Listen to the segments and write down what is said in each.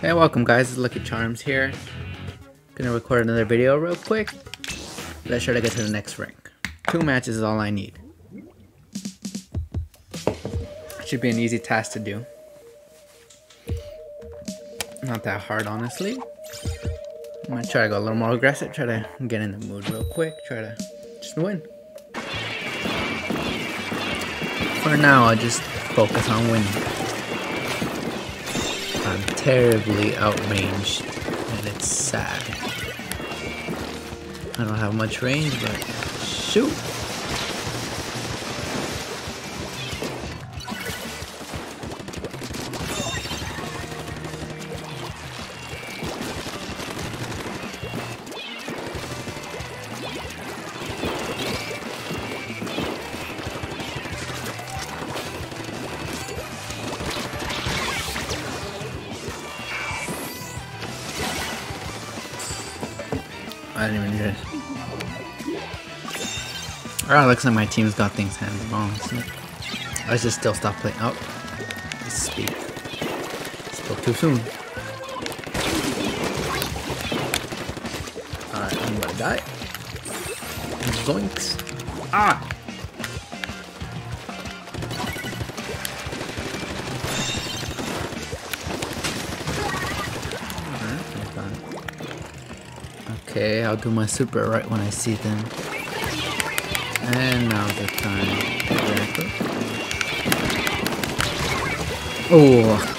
Hey, welcome guys, it's Lucky Charms here. Gonna record another video real quick. Let's try to get to the next rank. Two matches is all I need. Should be an easy task to do. Not that hard, honestly. I'm gonna try to go a little more aggressive, try to get in the mood real quick, try to just win. For now, I'll just focus on winning. I'm terribly outranged, and it's sad. I don't have much range, but shoot! I didn't even hear it. Alright, looks like my team's got things handled. So let's just still stop playing. Oh, speak. Spoke too soon. Alright, I'm gonna die. Zoinks. Ah! Okay, I'll do my super right when I see them. And now the time. Oh.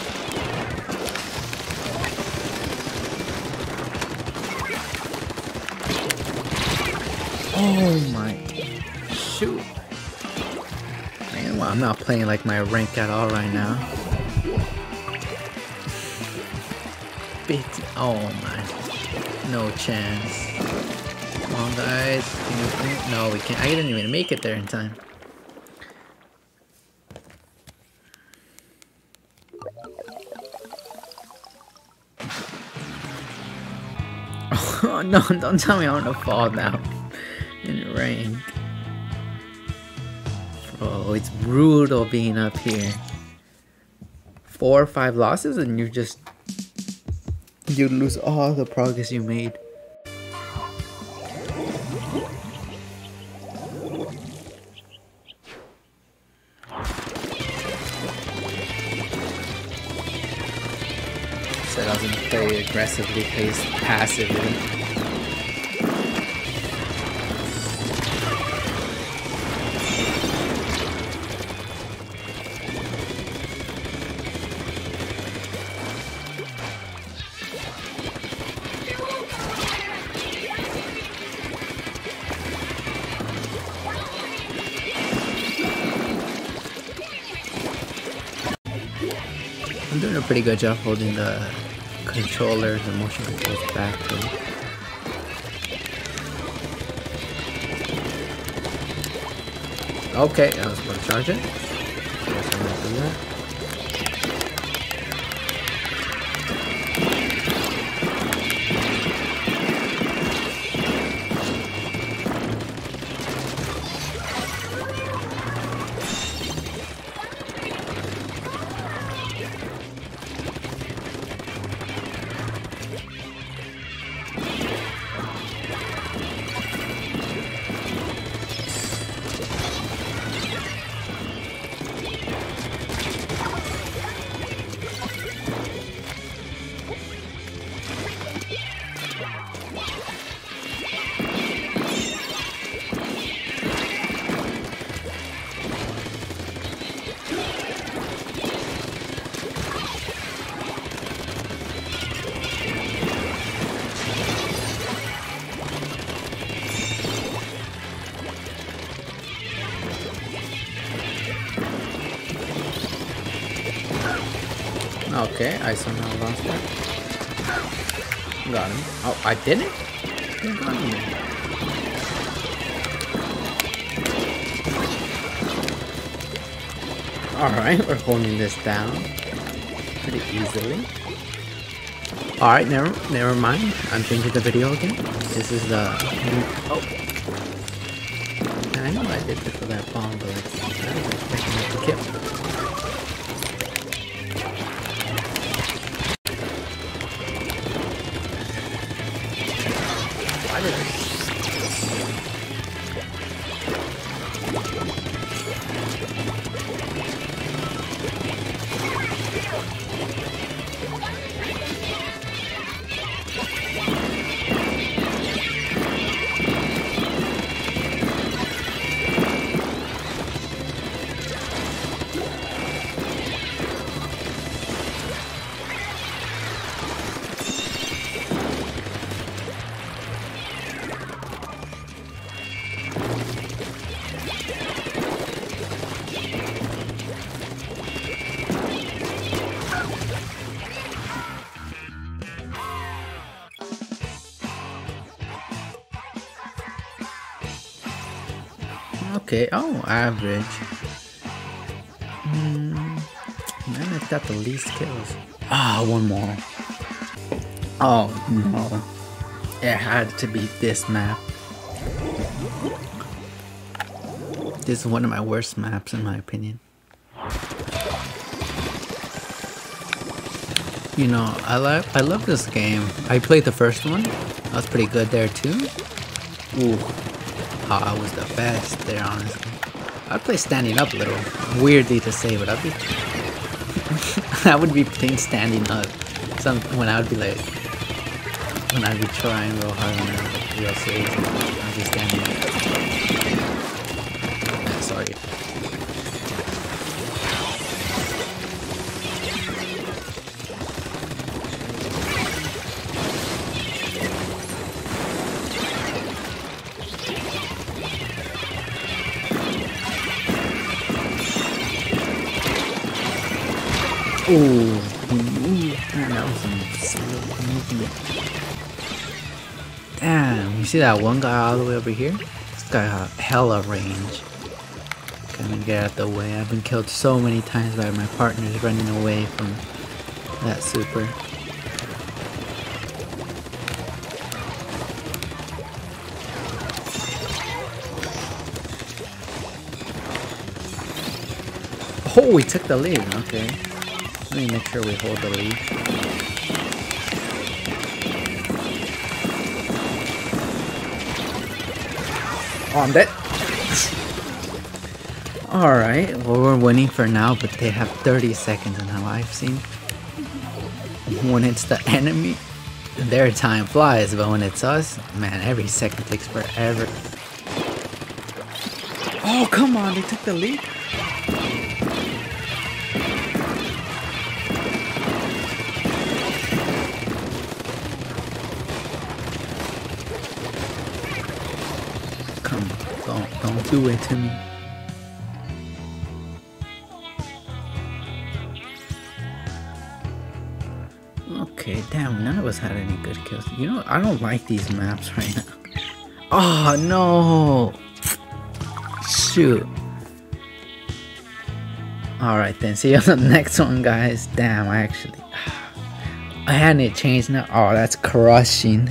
Oh my shoot. Man, well, I'm not playing like my rank at all right now. Oh my no chance. Come on, guys. No, we can't. I didn't even make it there in time. Oh, no, don't tell me I'm gonna fall now. in the rain. Bro, it's brutal being up here. Four or five losses and you're just you lose all the progress you made. Was gonna play aggressively, play passively. I'm doing a pretty good job holding the controller, the motion controls back though. Okay, I was to charge it. Guess I'm gonna that. Okay, I somehow lost that. Got him. Oh, I didn't? Alright, we're holding this down pretty easily. Alright, never never mind. I'm changing the video again. This is the oh I know I did this for that bomb, but a kill. Okay, oh, average. Hmm, man, it's got the least kills. Ah, one more. Oh, no. It had to be this map. This is one of my worst maps in my opinion. You know, I love I love this game. I played the first one. I was pretty good there too. Ooh, I was the best there, honestly. I'd play standing up a little. Weirdly to say, but I'd be... I would be playing standing up. Some when I would be like... When I'd be trying real hard was like, real I'd be standing up. sorry. Damn, you see that one guy all the way over here? This guy got hella range. Gonna get out the way. I've been killed so many times by my partners running away from that super. Oh, we took the lead. Okay. Let me make sure we hold the lead. Oh, I'm dead. Alright, well we're winning for now, but they have 30 seconds in how I've seen. When it's the enemy, their time flies, but when it's us, man, every second takes forever. Oh, come on, they took the lead. Do it to me. Okay, damn, none of us had any good kills. You know, I don't like these maps right now. Oh, no! Shoot. Alright then, see you on the next one, guys. Damn, I actually... I had it changed now. Oh, that's crushing.